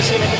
discussing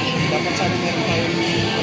真的很开